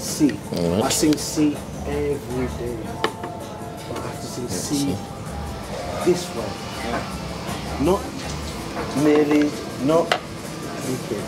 C. Right. I sing C every day. But I have to sing C this way. Not merely, not. Okay.